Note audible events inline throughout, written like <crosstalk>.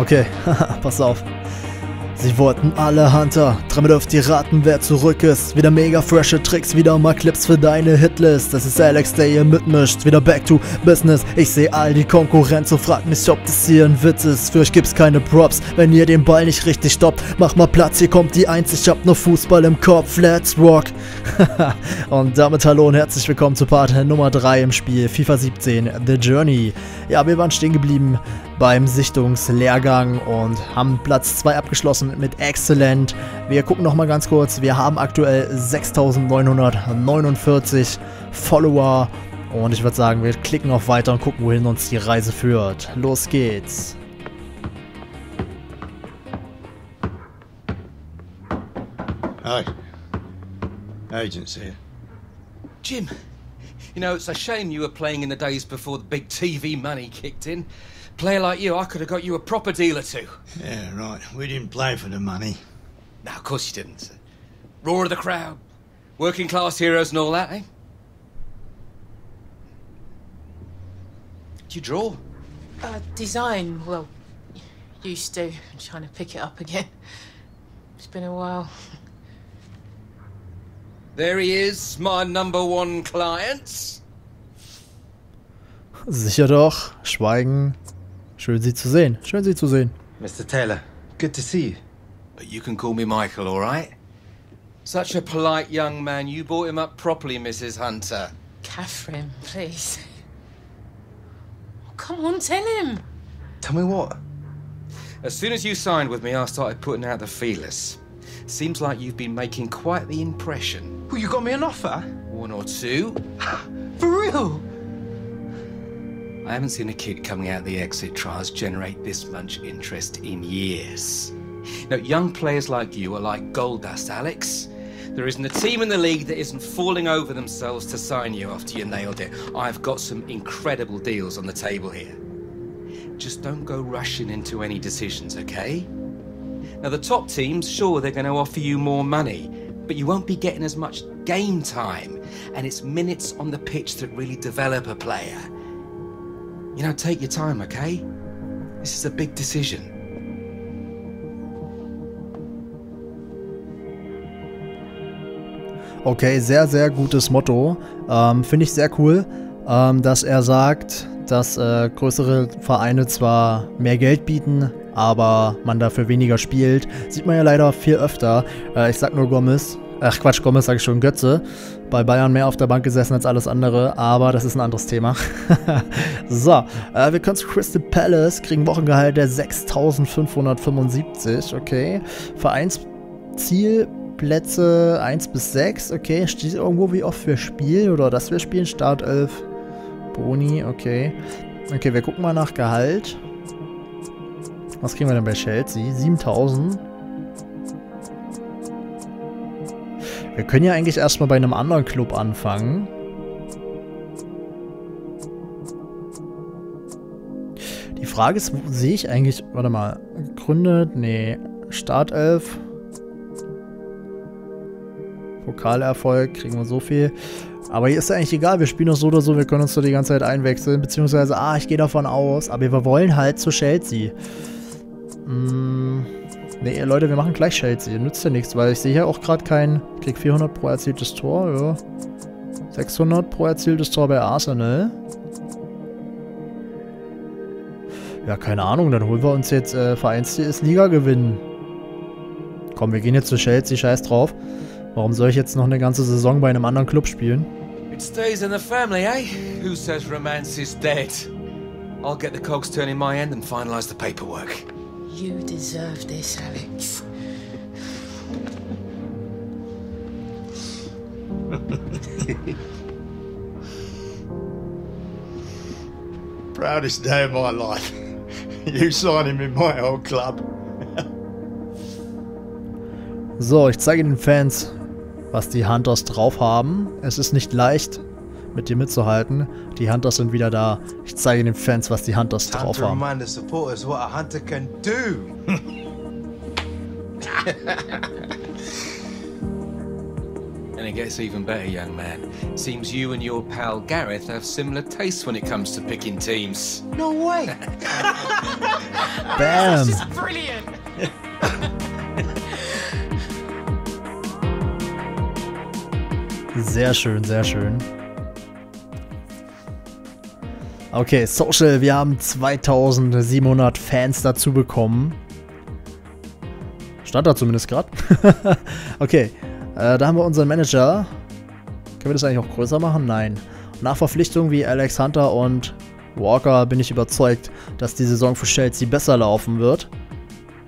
Okay, <laughs> pass auf. Sie wollten alle Hunter, dreimal dürft ihr raten, wer zurück ist. Wieder mega frische Tricks, wieder mal Clips für deine Hitlist. Das ist Alex, der hier mitmischt, wieder back to business. Ich seh all die Konkurrenz und frag mich, ob das hier ein Witz ist. Für euch gibt's keine Props, wenn ihr den Ball nicht richtig stoppt. Mach mal Platz, hier kommt die Eins, ich hab nur Fußball im Kopf, let's rock. <laughs> und damit hallo und herzlich willkommen zu Part Nummer 3 im Spiel FIFA 17, The Journey. Ja, wir waren stehen geblieben beim Sichtungslehrgang und haben Platz 2 abgeschlossen mit Excellent. Wir gucken nochmal ganz kurz. Wir haben aktuell 6949 Follower und ich würde sagen, wir klicken auf Weiter und gucken, wohin uns die Reise führt. Los geht's. Hi. Agents here. Jim, you know, it's a shame you were playing in the days before the big TV money kicked in. Player like you, I could have got you a proper deal or two. Yeah, right. We didn't play for the money. No, of course you didn't. Roar of the crowd, working class heroes and all that, eh? Do you draw? Uh, design, well, used to. I'm trying to pick it up again. It's been a while. There he is, my number one client. Sicher doch. Schweigen. Schön, Sie zu sehen. Schön, Sie zu sehen. Mr. Taylor, good to see you. But you can call me Michael, all right? Such a polite young man. You brought him up properly, Mrs. Hunter. Catherine, please. Oh, come on, tell him. Tell me what? As soon as you signed with me, I started putting out the feelers. Seems like you've been making quite the impression. Well, you got me an offer? One or two. <laughs> For real? I haven't seen a kid coming out of the exit trials generate this much interest in years. Now, young players like you are like gold dust, Alex. There isn't a team in the league that isn't falling over themselves to sign you after you nailed it. I've got some incredible deals on the table here. Just don't go rushing into any decisions, okay? Now, the top teams, sure, they're going to offer you more money, but you won't be getting as much game time. And it's minutes on the pitch that really develop a player. You know, take your time, okay? This is a big decision. Okay, sehr, sehr gutes Motto. Ähm, Finde ich sehr cool, ähm, dass er sagt, dass äh, größere Vereine zwar mehr Geld bieten, aber man dafür weniger spielt. Sieht man ja leider viel öfter. Äh, ich sag nur Gomez, Ach Quatsch, Gomez sage ich schon, Götze. Bei Bayern mehr auf der Bank gesessen als alles andere, aber das ist ein anderes Thema. <laughs> so, äh, wir können zu Crystal Palace, kriegen Wochengehalt der 6575, okay. Vereinsziel Plätze 1 bis 6, okay. Steht irgendwo, wie oft wir spielen oder dass wir spielen? Start 11. Boni, okay. Okay, wir gucken mal nach Gehalt. Was kriegen wir denn bei Chelsea? 7000. Wir können ja eigentlich erstmal bei einem anderen Club anfangen. Die Frage ist, sehe ich eigentlich... Warte mal. Gegründet? Nee. Startelf. Pokalerfolg. Kriegen wir so viel. Aber hier ist ja eigentlich egal. Wir spielen doch so oder so. Wir können uns doch die ganze Zeit einwechseln. Beziehungsweise, ah, ich gehe davon aus. Aber wir wollen halt zu Chelsea. Hm... Nee, Leute, wir machen gleich Chelsea. Nützt ja nichts, weil ich sehe ja auch gerade kein... Krieg 400 pro erzieltes Tor, ja. 600 pro erzieltes Tor bei Arsenal. Ja, keine Ahnung, dann holen wir uns jetzt äh, Vereinsziel ist Liga gewinnen. Komm, wir gehen jetzt zu Chelsea, scheiß drauf. Warum soll ich jetzt noch eine ganze Saison bei einem anderen Club spielen? It stays in the family, eh? Who says romance is dead? I'll get the cogs turning my end and finalize the paperwork. You deserve this, Alex. <laughs> Proudest day of my life. you signing in my old club. so, ich zeige den Fans, was die Hunters drauf haben. Es ist nicht leicht, mit dir mitzuhalten. Die Hunters sind wieder da. Ich zeige den Fans, was die Hunters Time drauf haben. remind the supporters what a hunter can do. <laughs> it gets even better, young man. Seems you and your pal Gareth have similar tastes when it comes to picking teams. No way. <laughs> Bam! That's just brilliant. Sehr schön, sehr schön. Okay, Social, wir haben 2700 Fans dazu bekommen. Stand da zumindest gerade. <laughs> okay, äh, da haben wir unseren Manager. Können wir das eigentlich auch größer machen? Nein. Nach Verpflichtungen wie Alex Hunter und Walker bin ich überzeugt, dass die Saison für Chelsea besser laufen wird.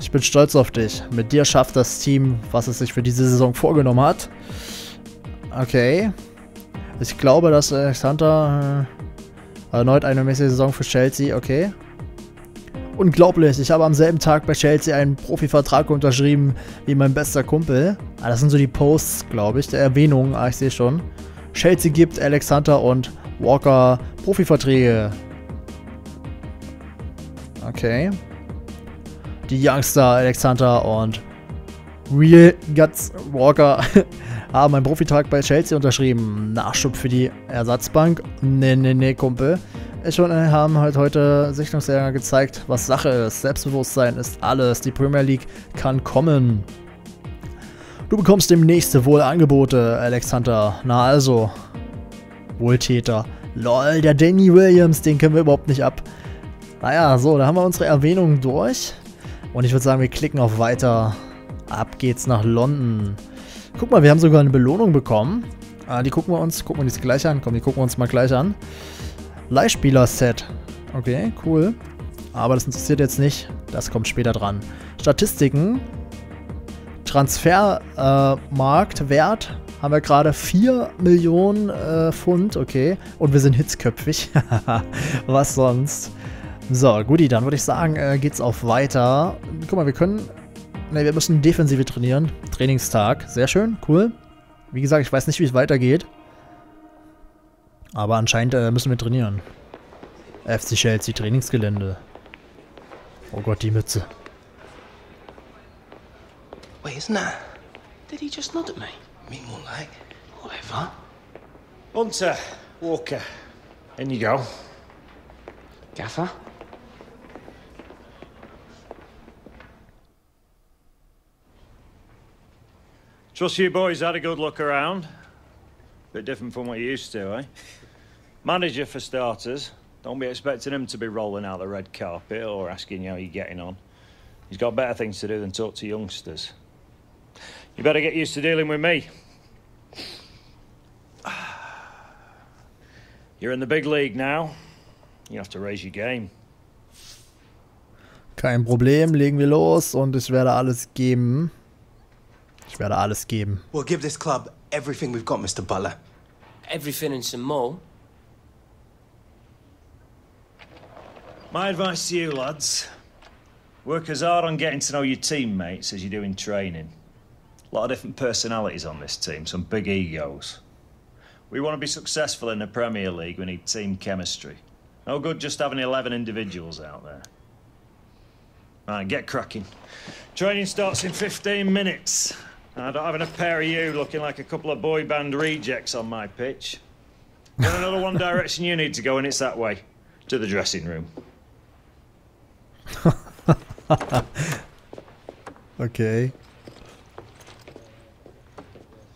Ich bin stolz auf dich. Mit dir schafft das Team, was es sich für diese Saison vorgenommen hat. Okay. Ich glaube, dass Alex Hunter äh, erneut eine mäßige Saison für Chelsea. Okay. Unglaublich, ich habe am selben Tag bei Chelsea einen Profivertrag unterschrieben wie mein bester Kumpel. Ah, das sind so die Posts, glaube ich, der Erwähnungen. Ah, ich sehe schon. Chelsea gibt Alex Hunter und Walker Profiverträge. Okay. Die Youngster Alex Hunter und Real Guts Walker <laughs> haben einen Profivertrag bei Chelsea unterschrieben. Nachschub für die Ersatzbank. Nee, nee, nee, Kumpel. Er haben halt heute Sichtungsjäger gezeigt, was Sache ist. Selbstbewusstsein ist alles. Die Premier League kann kommen. Du bekommst demnächst wohl Angebote, Alex Hunter. Na also. Wohltäter. Lol, der Danny Williams, den können wir überhaupt nicht ab. Naja, so, da haben wir unsere Erwähnungen durch. Und ich würde sagen, wir klicken auf Weiter. Ab geht's nach London. Guck mal, wir haben sogar eine Belohnung bekommen. Ah, die gucken wir uns, gucken wir uns gleich an. Komm, die gucken wir uns mal gleich an. Leihspieler-Set. Okay, cool. Aber das interessiert jetzt nicht. Das kommt später dran. Statistiken. Transfermarktwert äh, haben wir gerade 4 Millionen äh, Pfund. Okay. Und wir sind hitzköpfig. <laughs> Was sonst? So, guti, dann würde ich sagen, äh, geht's auf weiter. Guck mal, wir können... Ne, wir müssen Defensive trainieren. Trainingstag. Sehr schön, cool. Wie gesagt, ich weiß nicht, wie es weitergeht. Aber anscheinend äh, müssen wir trainieren. FC Chelsea Trainingsgelände. Oh Gott, die Mütze. Wait, isn't that? Did he just nod at me? Me more like. Whatever. Hunter, Walker, in you go. Gaffer? Trust you boys had a good look around. Bit different from what you used to, eh? Manager for starters. Don't be expecting him to be rolling out the red carpet or asking you how you're getting on. He's got better things to do than talk to youngsters. You better get used to dealing with me. You're in the big league now. You have to raise your game. Kein Problem, legen wir los und ich werde alles geben. Ich werde alles geben. We'll give this club everything we've got, Mr. Butler. Everything and some more. My advice to you, lads work as hard on getting to know your teammates as you do in training. A lot of different personalities on this team, some big egos. We want to be successful in the Premier League, we need team chemistry. No good just having 11 individuals out there. Right, get cracking. Training starts in 15 minutes. I don't have enough pair of you looking like a couple of boy band rejects on my pitch. Got another one direction you need to go, and it's that way to the dressing room. <laughs> Okay.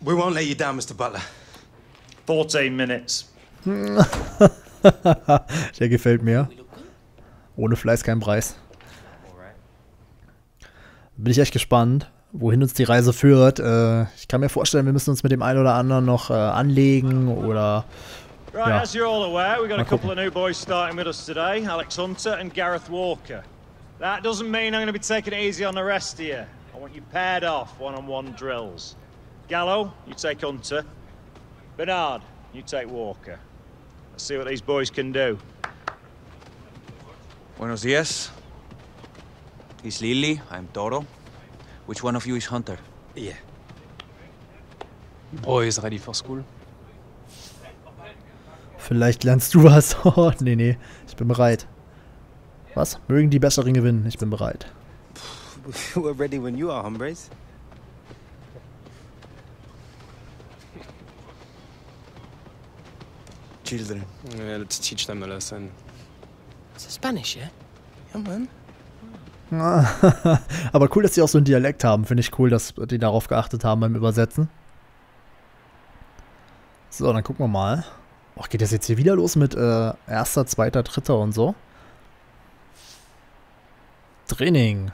We won't let you down, Mr. Butler. 14 minutes. <laughs> Der gefällt mir. Ohne Fleiß kein Preis. Bin ich echt gespannt, wohin uns die Reise führt. Äh, ich kann mir vorstellen, wir müssen uns mit dem einen oder anderen noch äh, anlegen oder Right, Yeah. as you're all aware, we've got a Michael. couple of new boys starting with us today Alex Hunter and Gareth Walker. That doesn't mean I'm going to be taking it easy on the rest of you. I want you paired off one on one drills. Gallo, you take Hunter. Bernard, you take Walker. Let's see what these boys can do. Buenos dias. He's Lily, I'm Toro. Which one of you is Hunter? Yeah. Boys ready for school? vielleicht lernst du was. <laughs> Oh, nee, nee, ich bin bereit. Was? Mögen die Besseren gewinnen? Ich bin bereit. <laughs> We're ready when you are, hombres. children. Yeah, let's teach them a lesson. It's Spanish, yeah? Yeah, man. <laughs> Aber cool, dass die auch so einen Dialekt haben. Finde ich cool, dass die darauf geachtet haben beim Übersetzen. So, dann gucken wir mal. Och, geht das jetzt hier wieder los mit äh, erster, zweiter, dritter und so? Training.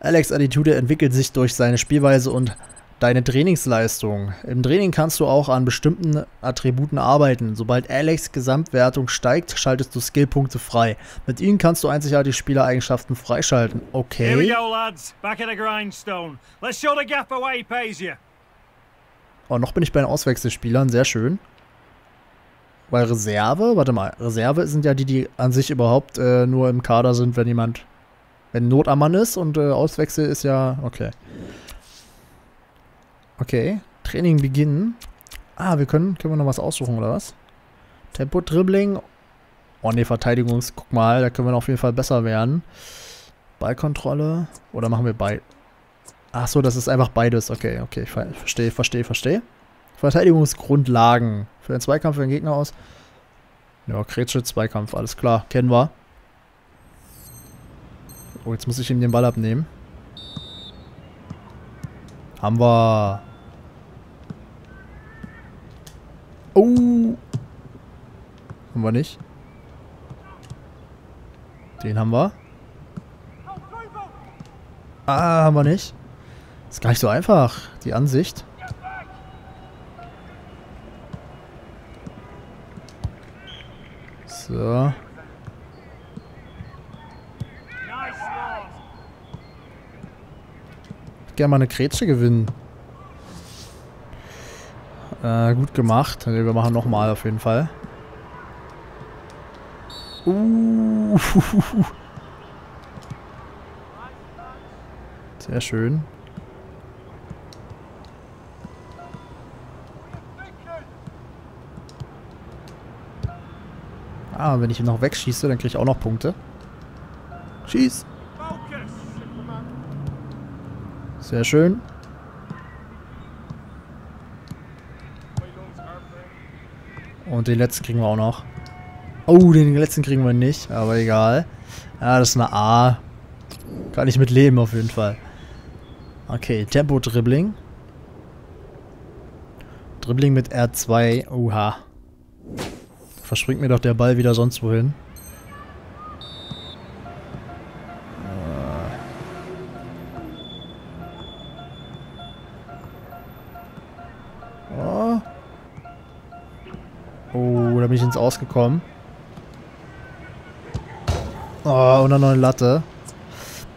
Alex Attitude entwickelt sich durch seine Spielweise und deine Trainingsleistung. Im Training kannst du auch an bestimmten Attributen arbeiten. Sobald Alex Gesamtwertung steigt, schaltest du Skillpunkte frei. Mit ihnen kannst du einzigartige Spielereigenschaften freischalten. Here we Okay. go, lads. Back at the grindstone. Let's show the why he pays you. Oh, noch bin ich bei den Auswechselspielern. Sehr schön. Bei Reserve, warte mal, Reserve sind ja die, die an sich überhaupt äh, nur im Kader sind, wenn jemand, wenn Not am Mann ist und äh, Auswechsel ist ja, okay. Okay, Training beginnen. Ah, wir können, können wir noch was aussuchen, oder was? Tempo, Dribbling. Oh ne, Verteidigungs, guck mal, da können wir auf jeden Fall besser werden. Ballkontrolle. Oder machen wir bei. Ach so, das ist einfach beides. Okay, okay, ich ver- verstehe, verstehe, verstehe. Verteidigungsgrundlagen. Für den Zweikampf für den Gegner aus. Ja, Kretschel, Zweikampf, alles klar. Kennen wir. Oh, jetzt muss ich ihm den Ball abnehmen. Haben wir. Oh. Haben wir nicht. Den haben wir. Ah, haben wir nicht. Ist gar nicht so einfach, die Ansicht. So. Gerne mal eine Grätsche gewinnen. Äh, gut gemacht. Nee, Wir machen nochmal auf jeden Fall. Uh. <laughs> Sehr schön. Ah, wenn ich ihn noch wegschieße, dann kriege ich auch noch Punkte. Schieß. Sehr schön. Und den letzten kriegen wir auch noch. Oh, den letzten kriegen wir nicht, aber egal. Ja, das ist eine A. Kann ich mit leben auf jeden Fall. Okay, Tempo-Dribbling. Dribbling mit R2. Oha. Verspringt mir doch der Ball wieder sonst wohin. Oh, da bin ich ins Ausgekommen. Oh, und dann noch eine Latte.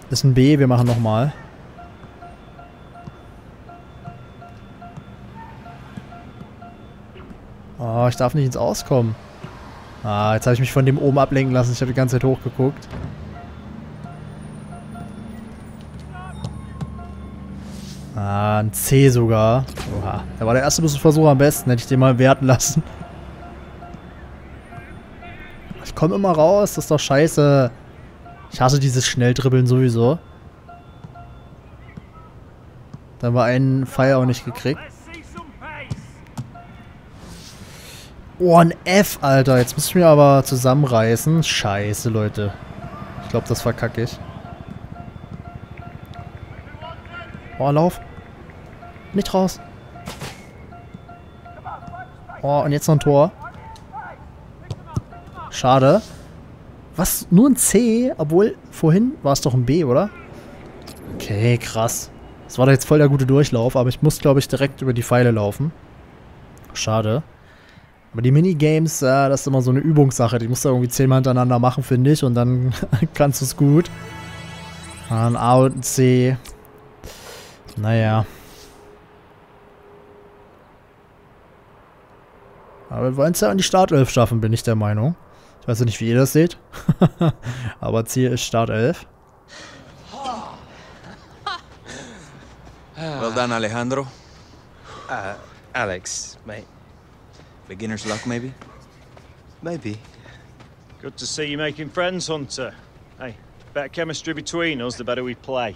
Ist ein B, wir machen nochmal. Oh, ich darf nicht ins Auskommen. Ah, jetzt habe ich mich von dem oben ablenken lassen. Ich habe die ganze Zeit hochgeguckt. Ah, ein C sogar. Oha. Da war der erste Versuch am besten. Hätte ich den mal werten lassen. Ich komme immer raus. Das ist doch scheiße. Ich hasse dieses Schnelldribbeln sowieso. Da wir einen Feier auch nicht gekriegt. Oh, ein F, Alter. Jetzt muss ich mir aber zusammenreißen. Scheiße, Leute. Ich glaube, das verkacke ich. Oh, lauf. Nicht raus. Oh, und jetzt noch ein Tor. Schade. Was? Nur ein C? Obwohl, vorhin war es doch ein B, oder? Okay, krass. Das war doch jetzt voll der gute Durchlauf, aber ich muss, glaube ich, direkt über die Pfeile laufen. Schade. Aber die Minigames, äh, das ist immer so eine Übungssache. Die musst du irgendwie zehnmal hintereinander machen, finde ich. Und dann <laughs> kannst du es gut. Ah, Ein A und ein C. Naja. Aber wir wollen es ja an die Startelf schaffen, bin ich der Meinung. Ich weiß ja nicht, wie ihr das seht. <laughs> Aber Ziel ist Startelf. Well done, Alejandro. Uh, Alex, mate. Beginner's luck, maybe? Maybe. Good to see you making friends, Hunter. Hey, better chemistry between us, the better we play.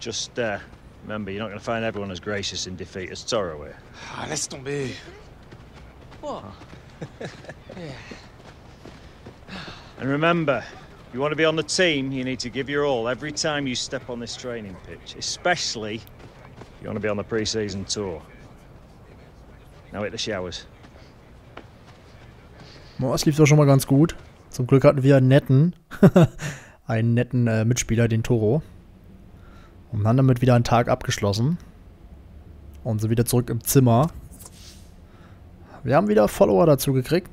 Just uh, remember, you're not going to find everyone as gracious in defeat as Toro here. Ah, laisse tomber. <laughs> And remember, you want to be on the team, you need to give your all every time you step on this training pitch, especially if you want to be on the pre-season tour. Now hit the showers. Oh, es lief doch schon mal ganz gut. Zum Glück hatten wir einen netten, <laughs> einen netten äh, Mitspieler, den Toro. Und haben damit wieder einen Tag abgeschlossen. Und sind wieder zurück im Zimmer. Wir haben wieder Follower dazu gekriegt.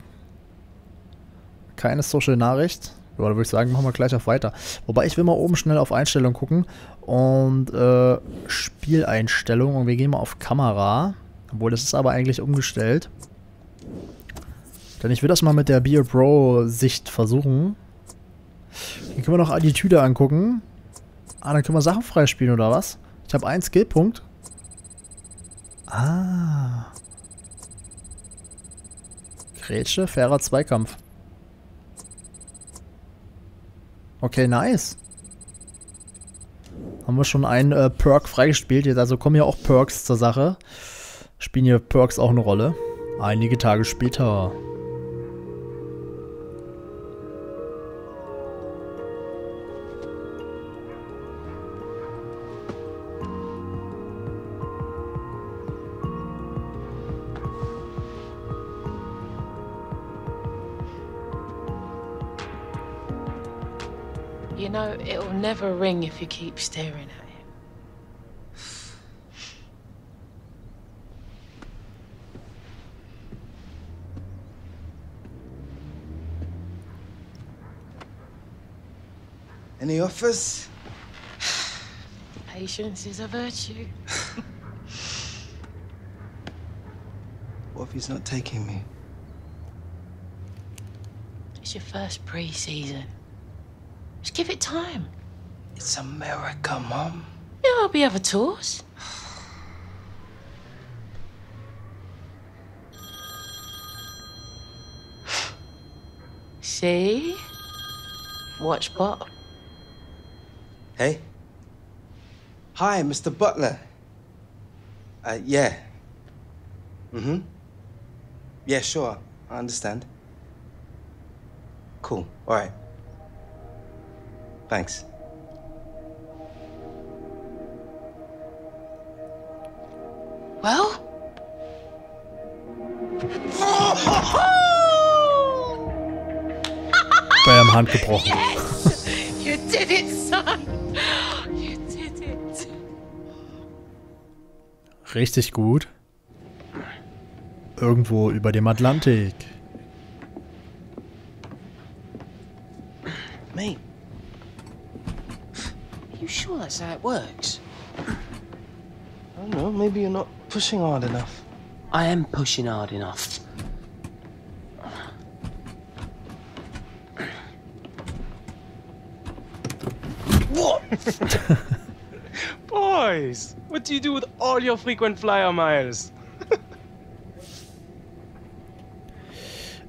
Keine Social-Nachricht. Da würde ich sagen, machen wir gleich auf weiter. Wobei ich will mal oben schnell auf Einstellungen gucken. Und äh, Spieleinstellungen. Und wir gehen mal auf Kamera. Obwohl, das ist aber eigentlich umgestellt. Denn ich will das mal mit der Beer Bro Sicht versuchen. Hier können wir noch Attitüde angucken. Ah, dann können wir Sachen freispielen, oder was? Ich habe einen Skillpunkt. Ah. Grätsche, fairer Zweikampf. Okay, nice. Haben wir schon einen äh, Perk freigespielt. Jetzt also kommen ja auch Perks zur Sache. Spielen hier Perks auch eine Rolle. Einige Tage später. You know, it'll never ring if you keep staring at it. Any offers? <sighs> Patience is a virtue. <sighs> What if he's not taking me? It's your first pre-season. Just give it time. It's America, Mom. Yeah, there'll be other tours. <sighs> See? Watch Bob. Hey? Hi, Mr. Butler. Uh, yeah. Mm-hmm. Yeah, sure. I understand. Cool. All right. Thanks. Well? <laughs> Bam, Hand gebrochen. Yes! you did it, son! You did it. Richtig gut. Irgendwo über dem Atlantik. Mate, You sure that's how it works? I don't know. Maybe you're not pushing hard enough. I am pushing hard enough. <laughs> Boys, what do you do with all your frequent flyer miles? <laughs>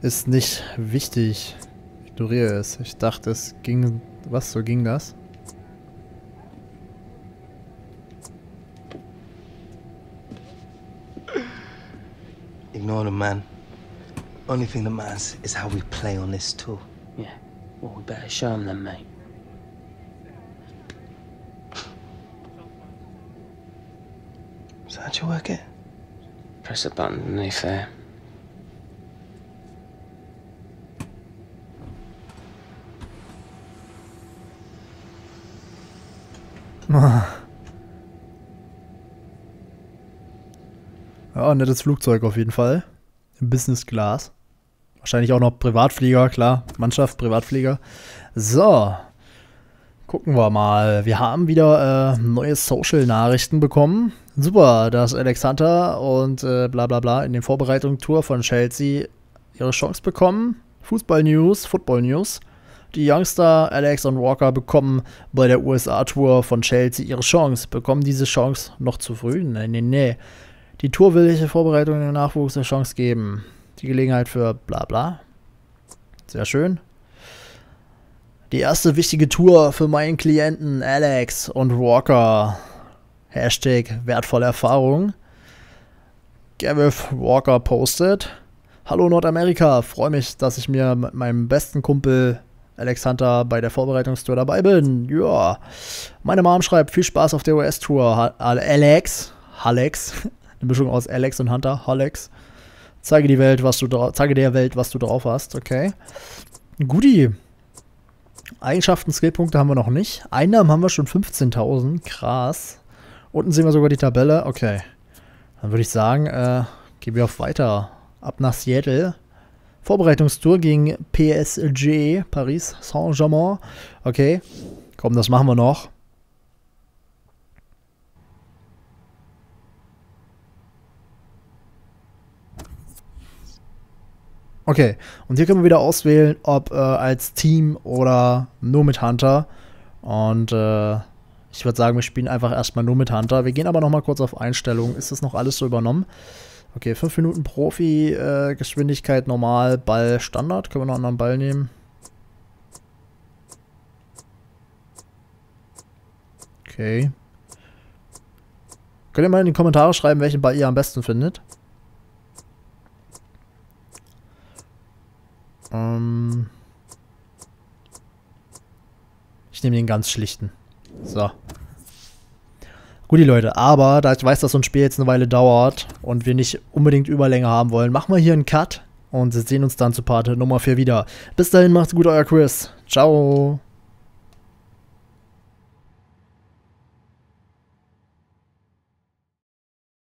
Ist nicht wichtig. Ignoriere es. Ich dachte, es ging. Was, so ging das? Ignore them, man. Only thing that matters is how we play on this tour. Yeah, well, we better show them then, mate. So how'd you work it? Press a button underneath there. <laughs> Ja, nettes Flugzeug auf jeden Fall. Business Class. Wahrscheinlich auch noch Privatflieger, klar. Mannschaft, Privatflieger. So. Gucken wir mal. Wir haben wieder äh, neue Social-Nachrichten bekommen. Super, dass Alex Hunter und äh, bla bla bla in den Vorbereitungen Tour von Chelsea ihre Chance bekommen. Fußball-News, Football-News. Die Youngster Alex und Walker bekommen bei der USA-Tour von Chelsea ihre Chance. Bekommen diese Chance noch zu früh? Nee, nee, nee. Die Tour will welche Vorbereitung im Nachwuchs eine Chance geben. Die Gelegenheit für bla bla. Sehr schön. Die erste wichtige Tour für meinen Klienten Alex und Walker. Hashtag wertvolle Erfahrung. Gareth Walker postet. Hallo Nordamerika, freue mich, dass ich mir mit meinem besten Kumpel Alex Hunter bei der Vorbereitungstour dabei bin. Ja. Meine Mom schreibt, viel Spaß auf der US-Tour. Alex, Alex, eine Mischung aus Alex und Hunter, Alex. Zeige die Welt, was du zeige der Welt, was du drauf hast, okay. Guti. Eigenschaften, Skillpunkte haben wir noch nicht. Einnahmen haben wir schon 15.000. Krass. Unten sehen wir sogar die Tabelle. Okay. Dann würde ich sagen, äh, gehen wir auf weiter. Ab nach Seattle. Vorbereitungstour gegen PSG, Paris Saint-Germain. Okay. Komm, das machen wir noch. Okay, und hier können wir wieder auswählen, ob äh, als Team oder nur mit Hunter. Und äh, ich würde sagen, wir spielen einfach erstmal nur mit Hunter. Wir gehen aber nochmal kurz auf Einstellungen. Ist das noch alles so übernommen? Okay, 5 Minuten Profi, äh, Geschwindigkeit normal, Ball Standard. Können wir noch einen anderen Ball nehmen? Okay. Könnt ihr mal in die Kommentare schreiben, welchen Ball ihr am besten findet? Ähm ich nehme den ganz schlichten. So. Gut, die Leute, aber da ich weiß, dass so ein Spiel jetzt eine Weile dauert und wir nicht unbedingt Überlänge haben wollen, machen wir hier einen Cut und sehen uns dann zu Part Nummer 4 wieder. Bis dahin, macht's gut, euer Chris. Ciao.